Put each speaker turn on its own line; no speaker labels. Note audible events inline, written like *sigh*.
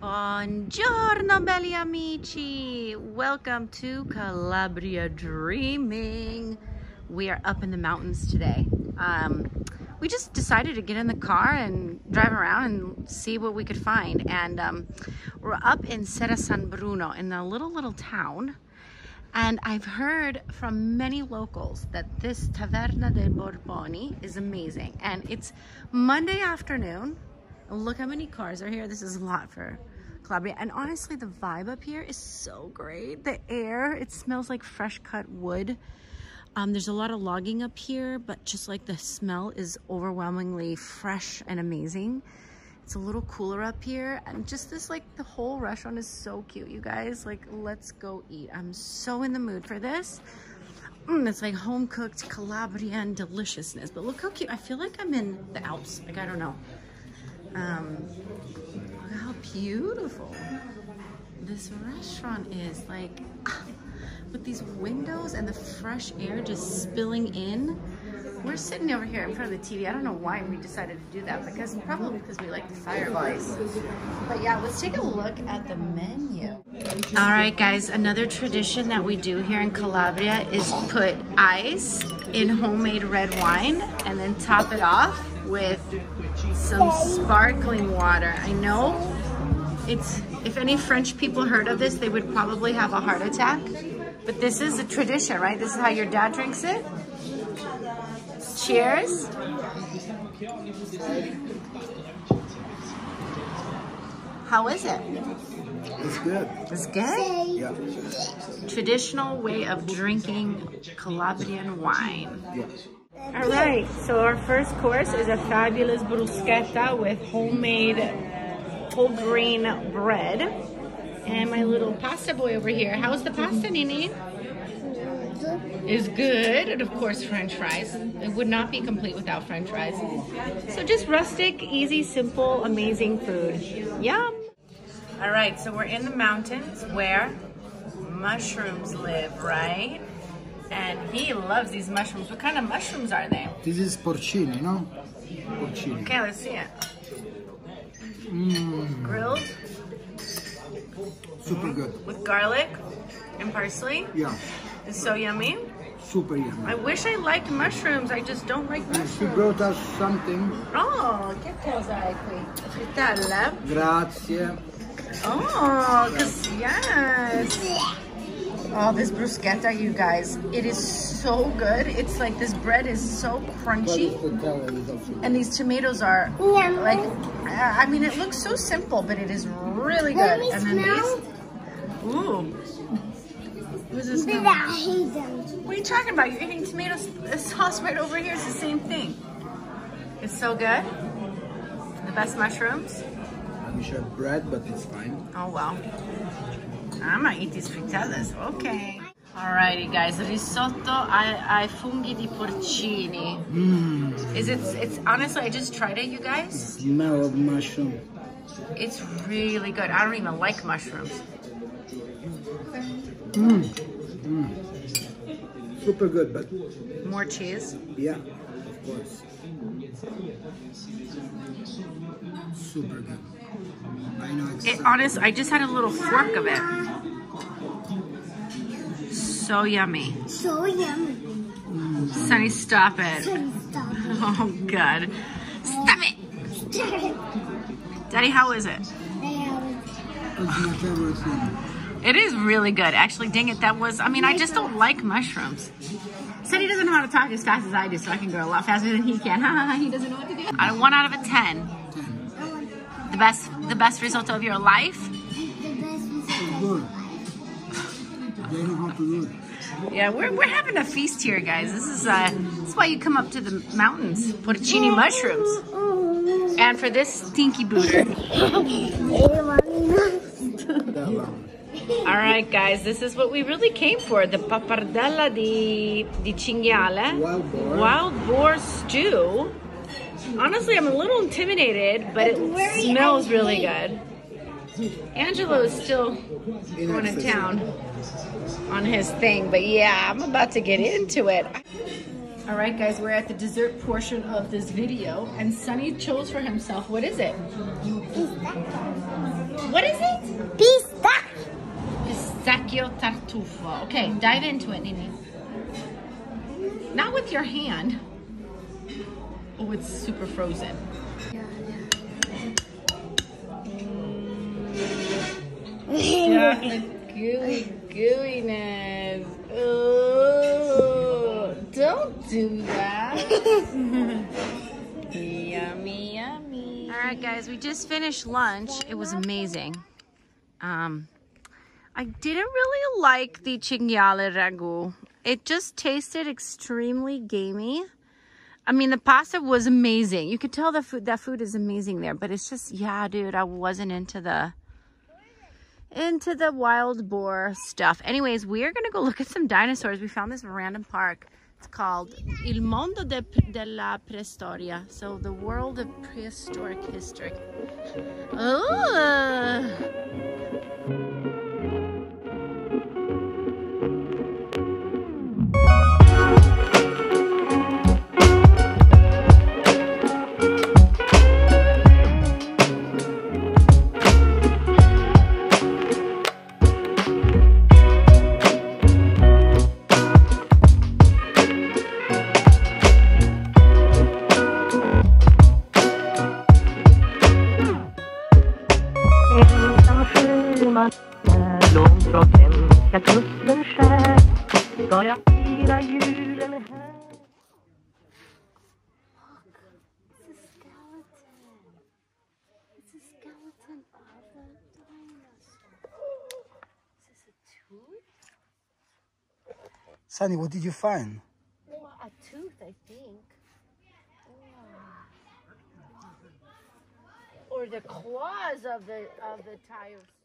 Buongiorno belli amici! Welcome to Calabria Dreaming. We are up in the mountains today. Um, we just decided to get in the car and drive around and see what we could find. And um, we're up in Serra San Bruno in a little, little town. And I've heard from many locals that this Taverna dei Borboni is amazing. And it's Monday afternoon. Look how many cars are here. This is a lot for Calabria. And honestly, the vibe up here is so great. The air, it smells like fresh cut wood. Um, there's a lot of logging up here, but just like the smell is overwhelmingly fresh and amazing. It's a little cooler up here. And just this, like the whole restaurant is so cute, you guys. Like, let's go eat. I'm so in the mood for this. Mm, it's like home cooked Calabrian deliciousness. But look how cute. I feel like I'm in the Alps. Like, I don't know. Um, beautiful this restaurant is. Like, *laughs* with these windows and the fresh air just spilling in. We're sitting over here in front of the TV. I don't know why we decided to do that because probably because we like the fireplace. But yeah, let's take a look at the menu. All right, guys, another tradition that we do here in Calabria is put ice in homemade red wine and then top it off with some sparkling water. I know it's, if any French people heard of this, they would probably have a heart attack. But this is a tradition, right? This is how your dad drinks it. Cheers. How is it?
It's good.
It's good?
Yeah.
Traditional way of drinking Calabrian wine.
Yeah.
All right, so our first course is a fabulous bruschetta with homemade whole grain bread. And my little pasta boy over here. How's the pasta, Nini? Is good, and of course french fries. It would not be complete without french fries. So just rustic, easy, simple, amazing food. Yum! All right, so we're in the mountains where mushrooms live, right? And he loves these mushrooms. What kind of mushrooms are they?
This is porcini, no? Porcini.
Okay, let's see it.
Mmm,
Grilled
super good.
with garlic and parsley.
Yeah,
It's so yummy.
super yummy.
I wish I liked mushrooms. I just don't like mushrooms.
She
mushrooms.
brought us something.
Oh, che cosa hai qui? Frittelle?
Grazie.
Oh, because, yes. Oh, this bruschetta, you guys. It is so good. It's like this bread is so crunchy. And these tomatoes are like, I mean, it looks so simple, but it is really good.
Let me
And then
smell.
these, ooh. What is this
But
smell?
I hate them.
What are you talking about? You're eating tomato uh, sauce right over here. It's the same thing. It's so good. The best mushrooms.
We have bread, but it's fine.
Oh, well. I'm gonna eat these fritellas. Okay. Alrighty, guys. Risotto ai, ai funghi di porcini.
Mmm,
Is it? It's honestly, I just tried it, you guys.
smell of mushroom.
It's really good. I don't even like mushrooms.
Mmm, mmm. Super good, but
More cheese.
yeah, of course. Super good. I know
It honest. I just had a little fork of it. So yummy.
So yummy.
Sunny, stop it.
Stop. *laughs*
Oh God. Stop it. Daddy, how is it?
It's my favorite thing.
It is really good. Actually, dang it, that was, I mean, I just don't like mushrooms. Said he doesn't know how to talk as fast as I do, so I can go a lot faster than he can. *laughs* he doesn't know what to do. Of one out of a
10.
the best, the best result of your life.
They know how to do it.
Yeah, we're, we're having a feast here, guys. This is uh, this is why you come up to the mountains, porcini mushrooms, and for this stinky booter. *laughs* All right, guys, this is what we really came for: the pappardella di di cinghiale,
Wild boar.
wild boar stew. Honestly, I'm a little intimidated, but it smells really good. Angelo is still going to
Inaccessible.
town on his thing, but yeah, I'm about to get into it. All right, guys, we're at the dessert portion of this video, and Sunny chose for himself. What is it? What is it?
Pistachio.
Pistachio tartufo. Okay, dive into it, Nini. Not with your hand. Oh, it's super frozen. Chocolate gooey gooiness. Oh, don't do that. *laughs* yummy, yummy. All right, guys, we just finished lunch. It was amazing. Um, I didn't really like the cinghiale ragu. It just tasted extremely gamey. I mean, the pasta was amazing. You could tell the food that food is amazing there, but it's just yeah, dude. I wasn't into the into the wild boar stuff. Anyways, we are gonna go look at some dinosaurs. We found this random park. It's called Il Mondo de, della Preistoria. So the world of prehistoric history.
Sunny, what did you find?
A tooth, I think. Or the claws of the of the tyros.